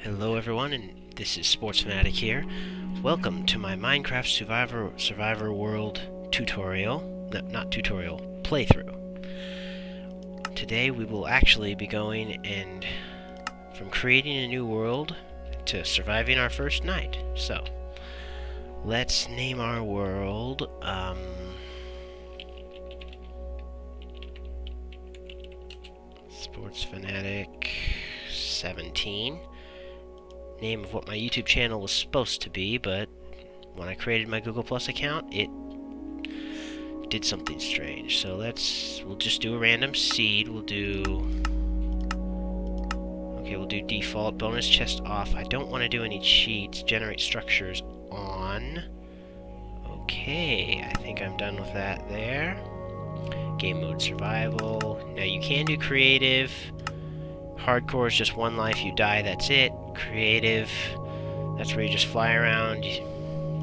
Hello everyone, and this is Sports Fanatic here. Welcome to my Minecraft Survivor Survivor World tutorial, no, not tutorial, playthrough. Today we will actually be going and from creating a new world to surviving our first night. So, let's name our world, um, Sports Fanatic 17 name of what my YouTube channel was supposed to be, but when I created my Google Plus account, it did something strange. So let's, we'll just do a random seed. We'll do, okay, we'll do default, bonus chest off. I don't want to do any cheats. Generate structures on. Okay, I think I'm done with that there. Game mode survival. Now you can do creative. Hardcore is just one life, you die, that's it. Creative, that's where you just fly around. You,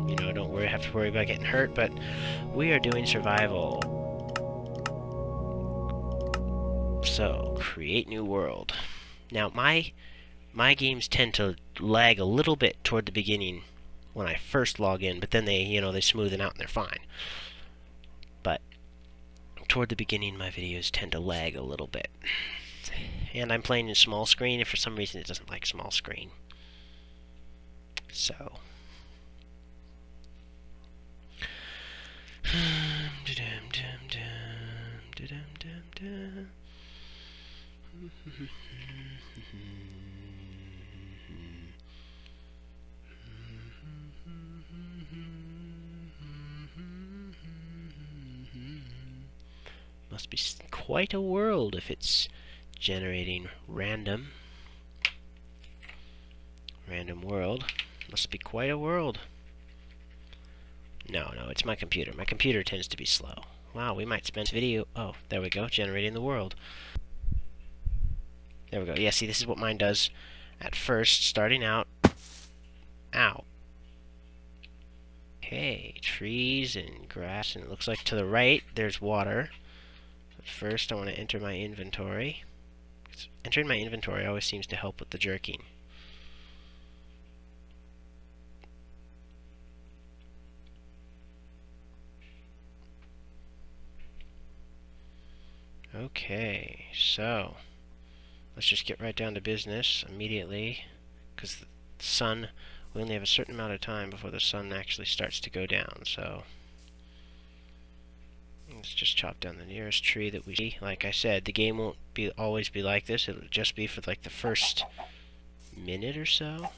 you know, don't worry, have to worry about getting hurt, but we are doing survival. So, create new world. Now, my my games tend to lag a little bit toward the beginning when I first log in, but then they, you know, they smoothen out and they're fine. But toward the beginning, my videos tend to lag a little bit and I'm playing in small screen, and for some reason it doesn't like small screen. So. Must be quite a world if it's generating random random world. Must be quite a world. No no it's my computer. My computer tends to be slow. Wow we might spend video oh there we go generating the world. There we go. Yeah see this is what mine does at first starting out. Ow. Okay trees and grass and it looks like to the right there's water. But first I want to enter my inventory entering my inventory always seems to help with the jerking. Okay, so let's just get right down to business immediately because the sun, we only have a certain amount of time before the sun actually starts to go down, so Let's just chop down the nearest tree that we see. Like I said, the game won't be always be like this. It'll just be for like the first minute or so.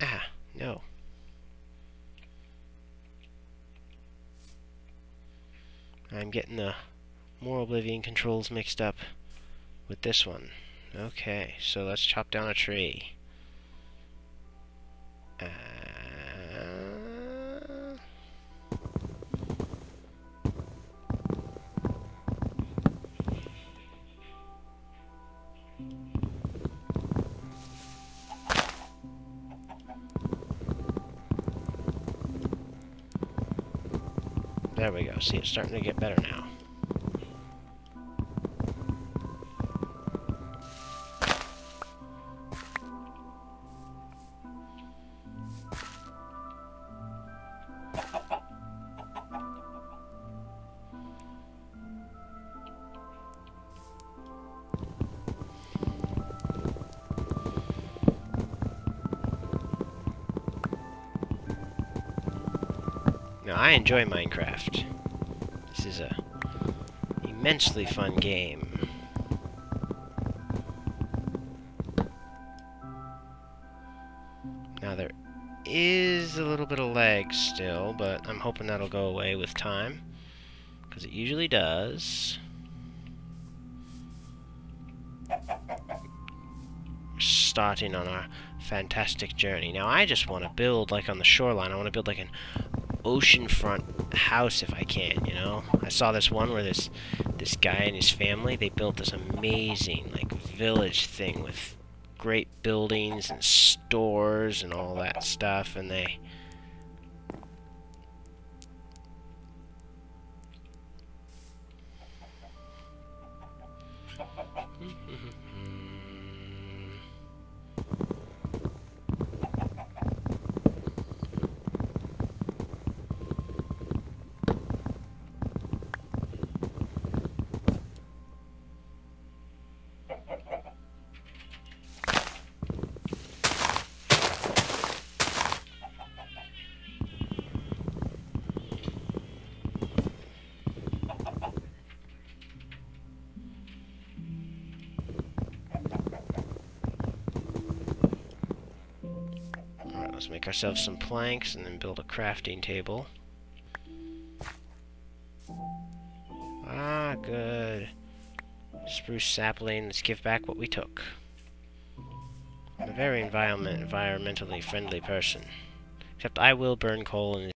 Ah, no. I'm getting the more Oblivion controls mixed up with this one. Okay, so let's chop down a tree. Uh, There we go. See, it's starting to get better now. Now, I enjoy Minecraft. This is a immensely fun game. Now, there is a little bit of lag still, but I'm hoping that'll go away with time. Because it usually does. Starting on our fantastic journey. Now, I just want to build, like on the shoreline, I want to build like an oceanfront house if I can, you know? I saw this one where this this guy and his family, they built this amazing, like, village thing with great buildings and stores and all that stuff, and they... make ourselves some planks and then build a crafting table. Ah, good. Spruce sapling, let's give back what we took. I'm a very environment environmentally friendly person. Except I will burn coal in